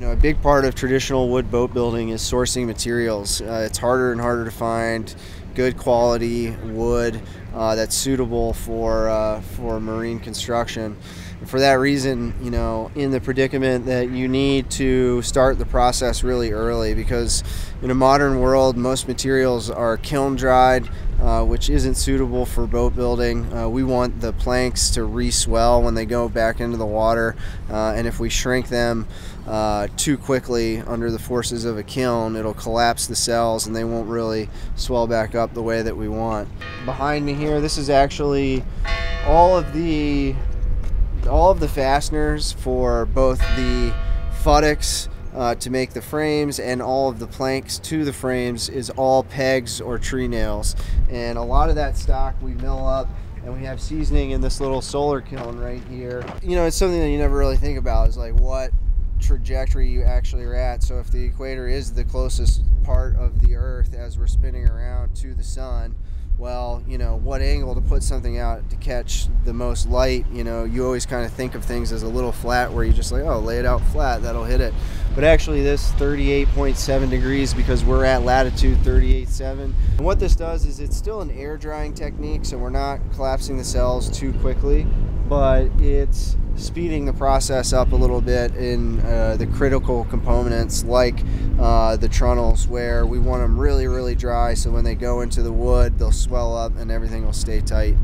know, a big part of traditional wood boat building is sourcing materials. Uh, it's harder and harder to find good quality wood uh, that's suitable for uh, for marine construction. And for that reason, you know, in the predicament that you need to start the process really early because in a modern world, most materials are kiln dried, uh, which isn't suitable for boat building. Uh, we want the planks to re-swell when they go back into the water, uh, and if we shrink them uh, too quickly under the forces of a kiln, it'll collapse the cells and they won't really swell back up the way that we want. Behind me here, this is actually all of the all of the fasteners for both the futtocks uh, to make the frames and all of the planks to the frames is all pegs or tree nails. And a lot of that stock we mill up and we have seasoning in this little solar kiln right here. You know it's something that you never really think about is like what trajectory you actually are at. So if the equator is the closest part of the earth as we're spinning around to the sun well, you know, what angle to put something out to catch the most light, you know, you always kind of think of things as a little flat where you just like, oh, lay it out flat, that'll hit it. But actually this 38.7 degrees because we're at latitude 38.7. And what this does is it's still an air drying technique, so we're not collapsing the cells too quickly, but it's speeding the process up a little bit in uh, the critical components like uh, the trunnels where we want them really really dry so when they go into the wood they'll swell up and everything will stay tight